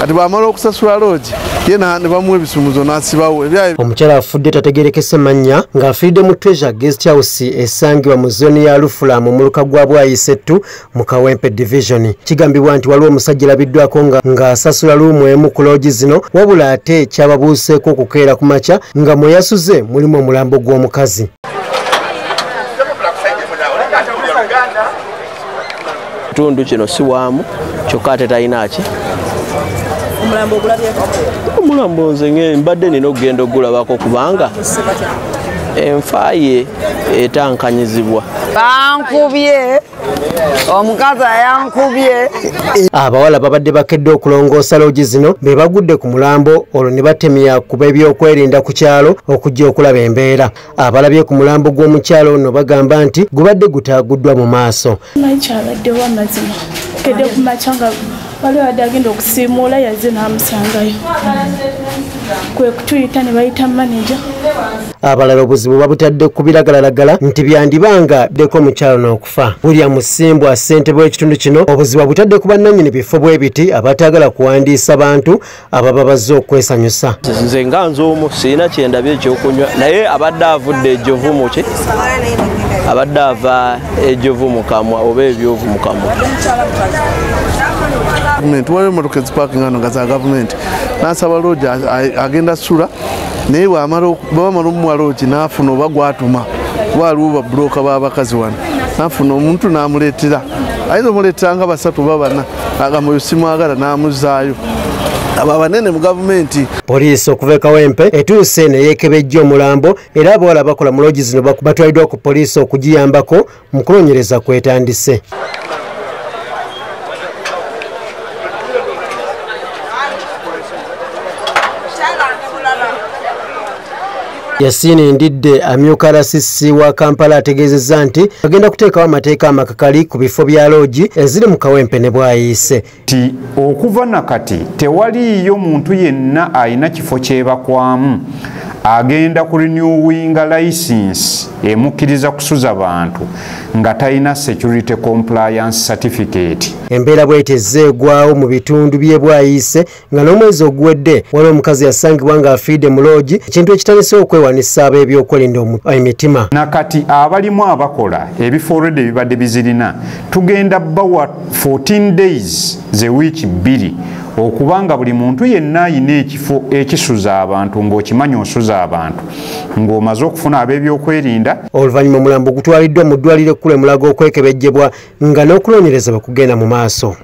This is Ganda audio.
kati bwamala okusasula loogi ye ne bamuwa ebisumuzo n'asibawo. Omukyala afudde tategerekese mannya ng'afiiridde mu treasure guest house esangibwa mu zooni ya lufula mu muluka gwa bwayisettu mu kawempe division. Kigambibwa nti waliwo omusajja alabiddwako ng'asasula luumu emu ku loogi zino wabula ate kyababuuseeko okukeera ku makya nga mwe yasuze mulimu omulambo gw'omukazi. Kitundu kino si waamu kyokka ate talinaki omulambo ogulabyeko omulambo nze nge mbadde nina okugenda ogulabako kubanga enfa ye etankanyizibwa bankubye. Omukazi ayankubye. Abawala babadde bakedde okulongoosa loogi zino be bagudde ku mulambo olwo ne batemya kuba ebyokwerinda ku kyalo okujja okulaba embeera. Abalabye ku mulambo gw'omukyalo ono bagamba nti gubadde gutaaguddwa mu maaso. Kyabaddewo amazima. Kedde ku makya nga waliwo adde agenda okusiimuula yazze n'amusangayo. Kwe kutuyita ne bayita maneja abalala obuzibu babutadde ku biragalalagala nti byandibanga ddeko omukyalo n'okufa. William musimbwa ssentebe w'ekitundu kino. Obuzibu abutadde ku bannannyini bifo bwe biti abataagala kuwandiisa bantu ababa bazze okwesanyusa. Nze nga nze omu sirina kyendabye ekyokunywa. Naye abadde avudde ejjovu muki abadde ava ejjovu mu kamwa oba ebyovu mu kamwa gavumenti waliwo emotoka ezipakinga ano nga za gavumenti nasaba loogi agenda sula naye bwamala omumuwa loogi nafuna oba gwatuma waliwo babuloka babakazi wano nafuna omuntu namuleetera ayinza omuleetera nga basatu oba bana agamba oyo simwagala namuzaayo abo abanene mu gavumenti poliisi okuva ekawempe etuuse ne yeekebejja omulambo era abawala bakola mu loogi zino batwaliddwa ku poliisi okugiyambako mu kunoonyereza kwetandise yasini ndidde amyuka rasisi wa kampala ategeezezza nti agenda kuteekawo amateeka amakakali ku bifo bya loogi eziri mu kawempe ne bwayise. Ti okuva nakati tewaliiyo muntu yenna ayina kifo kyebakwamu agenda ku renewinga license emukkiriza kusuza bantu nga talina security compliance certificate. Embeera bweti ezzeegwawo mu bitundu by'e bwayise nga n'omwezi oguwedde waliwo omukazi yasangibwa ng'afiidde mu loogi ekintu ekitandise okwewanisa ab'ebyokwerinda emitima. Nakati abalimu abakola ebifo olwedde ebibadde bizirina tugenda bawa 14 days ze wiiki bbiri okubanga buli muntu yenna ayina ekifo ekisuza abantu ng'okimanyi osuza abantu ng'omaze okufuna ab'ebyokwerinda. Oluvannyuma omulambo gutwaliddwa mu ddwaliro ekkulu emulaga okwekebejjebwa nga n'okunoonyereza bwe kugenda mu maaso